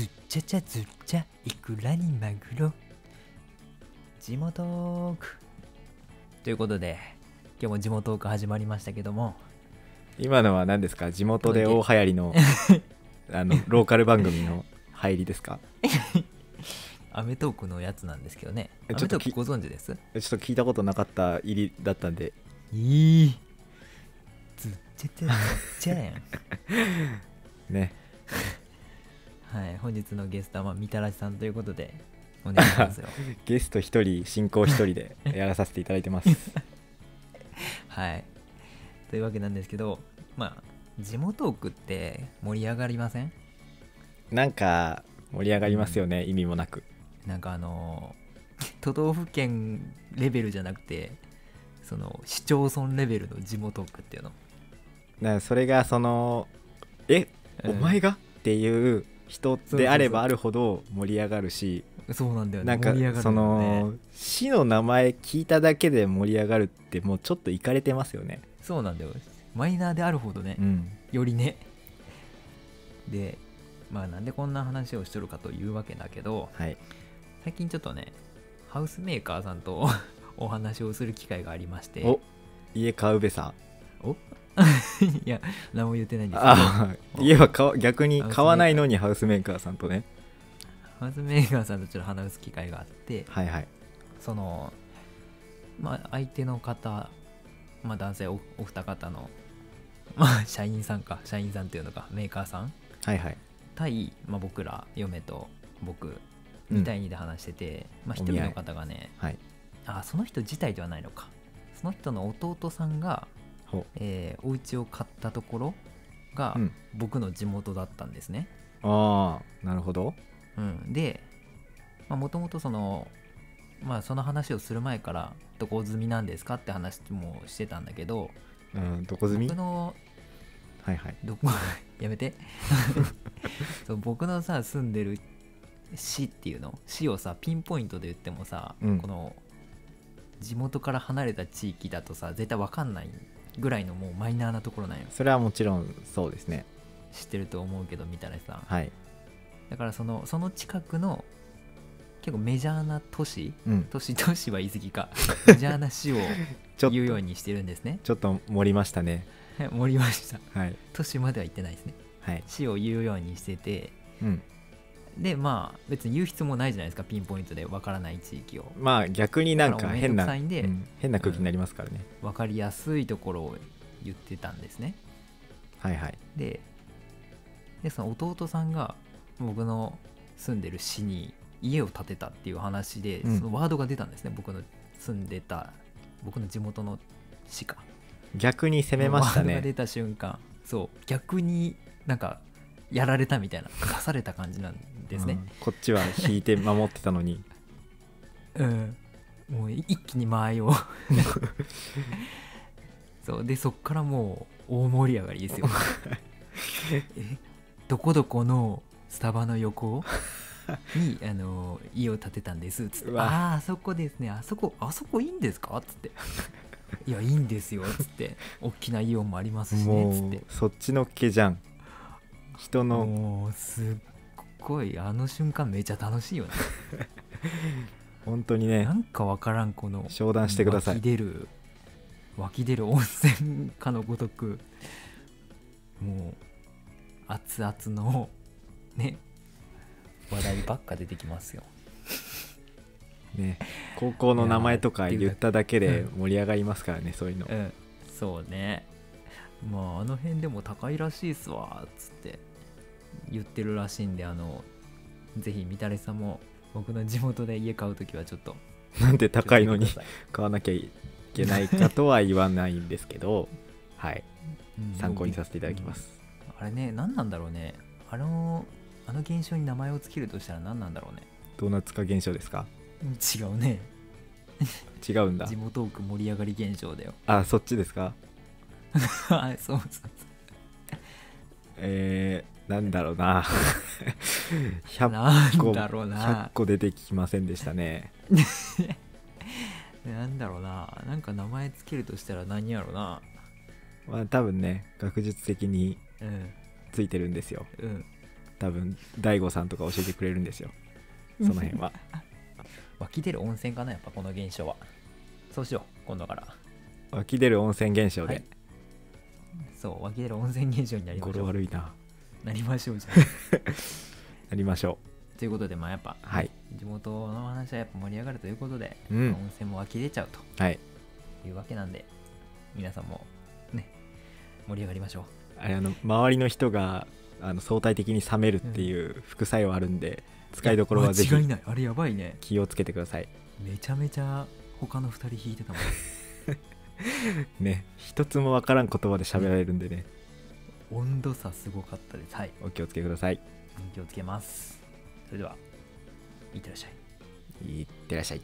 ずっちゃちゃずっちゃいくらにマグロ地元ということで今日も地元トーク始まりましたけども。今のは何ですか？地元で大流行りの あのローカル番組の入りですか？アメトークのやつなんですけどね。えちょっときアメトークご存知です？ちょっと聞いたことなかった入りだったんで。いい。ずっちゃちゃずっちゃやんねはい本日のゲストはまあみたらしさんということでお願いしますよ。ゲスト1人進行1人でやらさせていただいてます。はい。というわけなんですけどまあ地元トークって盛り上がりません？なんか盛り上がりますよね、意味もなく。なんかあの 都道府県レベルじゃなくてその市町村レベルの地元区っていうの、だからそれがそのえお前が？っていう人であればあるほど盛り上がるしそうなんだよね。なんかその市の名前聞いただけで盛り上がるってもうちょっといかれてますよね。そうなんだよ。マイナーであるほどね、うん。よりね。でまあなんでこんな話をしとるかというわけだけどはい。最近ちょっとねハウスメーカーさんと お話をする機会がありまして。お家買うべさお いや何も言ってないんですけど。ああ家は買わ逆に買わないのにハウスメーカーさんとね。ハウスメーカーさんとちょっと話す機会があって。はいはい。そのまあ相手の方まあ男性おお二方のまあ社員さんか社員さんっていうのかメーカーさん。はいはい。対、まあ、僕ら嫁と僕うん。2対2で話してて、まあ一人の方がねはい。あその人自体ではないのか。その人の弟さんが、ほえーお家を買ったところがうん。僕の地元だったんですね、ああなるほど。うん、でもともとそのまあその話をする前からどこ住みなんですかって話もしてたんだけどうんどこ住み？僕のはいはい。どこ？やめて。そう僕のさ住んでる市っていうの？市をさピンポイントで言ってもさ、うん。この地元から離れた地域だとさ絶対わかんないぐらいのもうマイナーなところなんよそれはもちろんそうですね。知ってると思うけどみたらしさん。はい。だからそのその近くの結構メジャーな都市うん。都市都市は言い過ぎか。メジャーな市をちょっと。言うようにしてるんですね。ちょっと盛りましたね。盛りました。はい。都市までは言ってないですね。はい。市を言うようにしててうんでまあ別に言う必要もないじゃないですかピンポイントでわからない地域を。まあ逆になんだか変な、うん変な空気になりますからね、分かりやすいところを言ってたんですね。はいはい。ででその弟さんが僕の住んでる市に家を建てたっていう話で、うん。そのワードが出たんですね僕の住んでた僕の地元の市か。逆に攻めましたね。ワードが出た瞬間。そう。逆になんかやられたみたいな刺された感じなんですね。うん。こっちは引いて守ってたのに。うん、もう一気に間合いを。そう。でそっからもう大盛り上がりですよ。えどこどこのスタバの横にあの家を建てたんです。つって。ああそこですね。あそこあそこいいんですか？つって。いやいいんですよ。つって。大きなイオンもありますしね。つっもてうそっちのけじゃん人の。もうすっごいあの瞬間めちゃ楽しいよね。本当にね。なんかわからんこの商談してくださ湧きい出る湧き出る温泉かのごとくもう熱々のね話題ばっか出てきますよ。ね。高校の名前とか言っただけで盛り上がりますからねそういうの。うん。そうね。まああの辺でも高いらしいっすわっつって言ってるらしいんであのぜひみたれさんも僕の地元で家買う時はちょっとなんで高いのに買わなきゃいけないかとは言わないんですけど はい。うん参考にさせていただきます。あれね何なんだろうね。あのあの現象に名前を付けるとしたら何なんだろうね。ドーナツ化現象ですか？違うね。違うんだ。地元区盛り上がり現象だよ。あそっちですか？あ そうそうそう。えー、なんだろうな。100なん個だろう100な個出てきませんでしたね。なんだろうな。なんか名前つけるとしたら何やろうな。まあ多分ね学術的にうん。ついてるんですよ。うん。多分大悟さんとか教えてくれるんですよ。その辺は。湧き出る温泉かなやっぱこの現象は。そうしよう今度から。湧き出る温泉現象で、はい。そう湧き出る温泉現象になりま語しょう。呂悪いななりましょうじゃや りましょあということでまあやっぱうはい。地元の話はやっぱ盛り上がるということで、うん。温泉も湧き出ちゃうはい。というわけなんで皆さんもね盛り上がりましょう。あれあの周りの人があの相対的に冷めるっていう副作用あるんで、使いどころはぜひ間違いない。あれやばいね。気をつけてください。めちゃめちゃ他の2人引いてたもん ね。一つもわからん言葉で喋られるんでね、温度差すごかったです。はいお気をつけください。気をつけます。それではいってらっしゃい。いってらっしゃい